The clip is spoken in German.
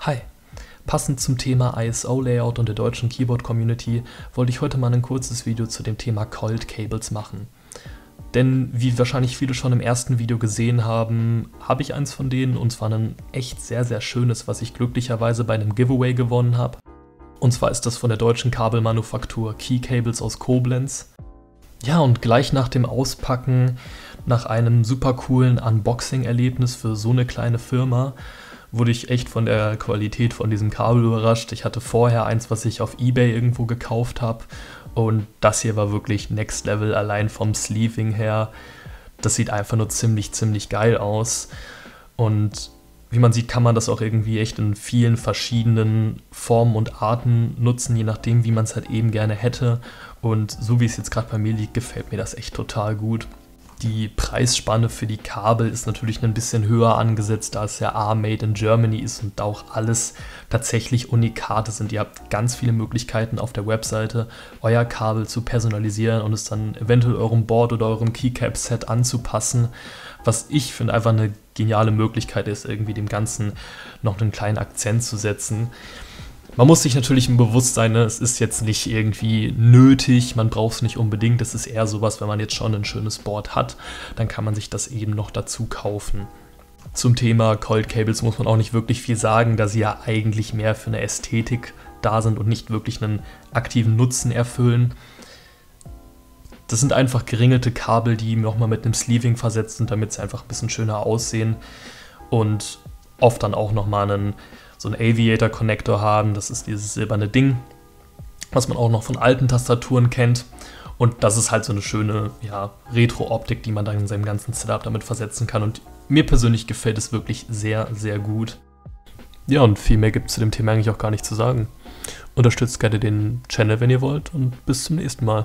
Hi. Passend zum Thema ISO-Layout und der deutschen Keyboard-Community wollte ich heute mal ein kurzes Video zu dem Thema Coiled Cables machen. Denn wie wahrscheinlich viele schon im ersten Video gesehen haben, habe ich eins von denen und zwar ein echt sehr, sehr schönes, was ich glücklicherweise bei einem Giveaway gewonnen habe. Und zwar ist das von der deutschen Kabelmanufaktur Key Cables aus Koblenz. Ja, und gleich nach dem Auspacken, nach einem super coolen Unboxing-Erlebnis für so eine kleine Firma, wurde ich echt von der Qualität von diesem Kabel überrascht. Ich hatte vorher eins, was ich auf eBay irgendwo gekauft habe und das hier war wirklich Next Level, allein vom Sleeving her. Das sieht einfach nur ziemlich, ziemlich geil aus und wie man sieht, kann man das auch irgendwie echt in vielen verschiedenen Formen und Arten nutzen, je nachdem, wie man es halt eben gerne hätte. Und so wie es jetzt gerade bei mir liegt, gefällt mir das echt total gut. Die Preisspanne für die Kabel ist natürlich ein bisschen höher angesetzt, da es ja A Made in Germany ist und auch alles tatsächlich Unikate sind. Ihr habt ganz viele Möglichkeiten auf der Webseite, euer Kabel zu personalisieren und es dann eventuell eurem Board oder eurem Keycap-Set anzupassen, was ich finde einfach eine geniale Möglichkeit ist, irgendwie dem Ganzen noch einen kleinen Akzent zu setzen. Man muss sich natürlich im Bewusstsein, ne, es ist jetzt nicht irgendwie nötig, man braucht es nicht unbedingt. Es ist eher sowas, wenn man jetzt schon ein schönes Board hat, dann kann man sich das eben noch dazu kaufen. Zum Thema Cold Cables muss man auch nicht wirklich viel sagen, da sie ja eigentlich mehr für eine Ästhetik da sind und nicht wirklich einen aktiven Nutzen erfüllen. Das sind einfach geringelte Kabel, die nochmal mit einem Sleeving versetzt sind, damit sie einfach ein bisschen schöner aussehen und oft dann auch nochmal einen so einen Aviator-Connector haben. Das ist dieses silberne Ding, was man auch noch von alten Tastaturen kennt. Und das ist halt so eine schöne ja, Retro-Optik, die man dann in seinem ganzen Setup damit versetzen kann. Und mir persönlich gefällt es wirklich sehr, sehr gut. Ja, und viel mehr gibt es zu dem Thema eigentlich auch gar nicht zu sagen. Unterstützt gerne den Channel, wenn ihr wollt. Und bis zum nächsten Mal.